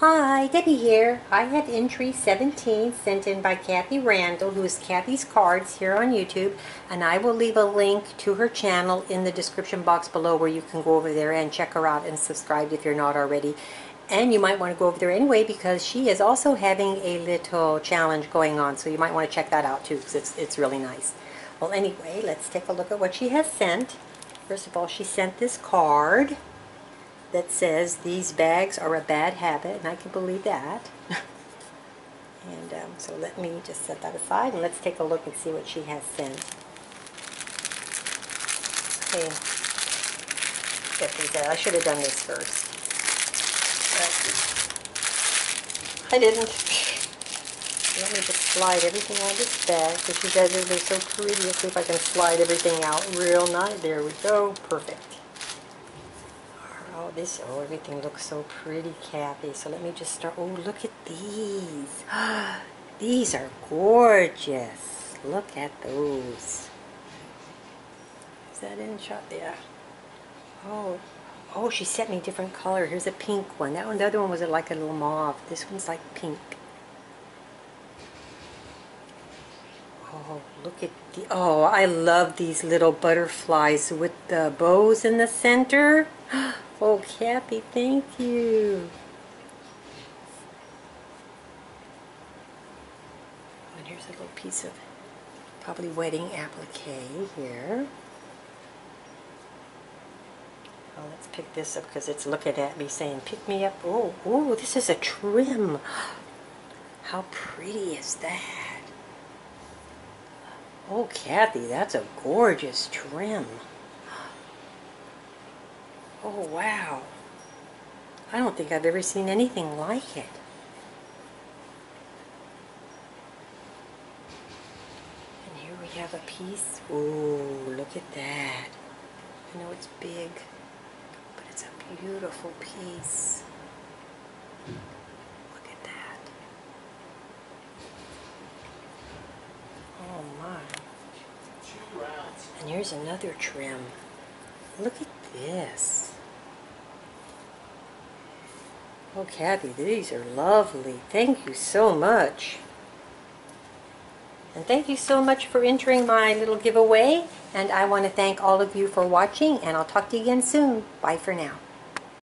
Hi, Debbie here. I have entry 17 sent in by Kathy Randall, who is Kathy's Cards here on YouTube, and I will leave a link to her channel in the description box below where you can go over there and check her out and subscribe if you're not already. And you might want to go over there anyway because she is also having a little challenge going on, so you might want to check that out too because it's, it's really nice. Well, anyway, let's take a look at what she has sent. First of all, she sent this card that says these bags are a bad habit, and I can believe that. and um, so let me just set that aside, and let's take a look and see what she has sent. Okay. Get these out. I should have done this first. I didn't. Let me just slide everything out of this bag, because does it, they're so pretty. Let's see if I can slide everything out real nice. There we go. Perfect. Oh, this, oh, everything looks so pretty, Kathy. So let me just start. Oh, look at these. these are gorgeous. Look at those. Is that in shot? Yeah. Oh, oh, she sent me different color. Here's a pink one. That one, the other one was like a little mauve. This one's like pink. Oh, look at the, oh, I love these little butterflies with the bows in the center. Oh, Kathy, thank you. And here's a little piece of probably wedding applique here. Oh, let's pick this up because it's looking at me saying, pick me up. Oh, oh, this is a trim. How pretty is that? Oh, Kathy, that's a gorgeous trim. Oh, wow. I don't think I've ever seen anything like it. And here we have a piece. Oh, look at that. I know it's big, but it's a beautiful piece. Look at that. Oh my. And here's another trim. Look at this. Oh, Kathy, these are lovely. Thank you so much. And thank you so much for entering my little giveaway. And I want to thank all of you for watching, and I'll talk to you again soon. Bye for now.